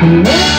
Música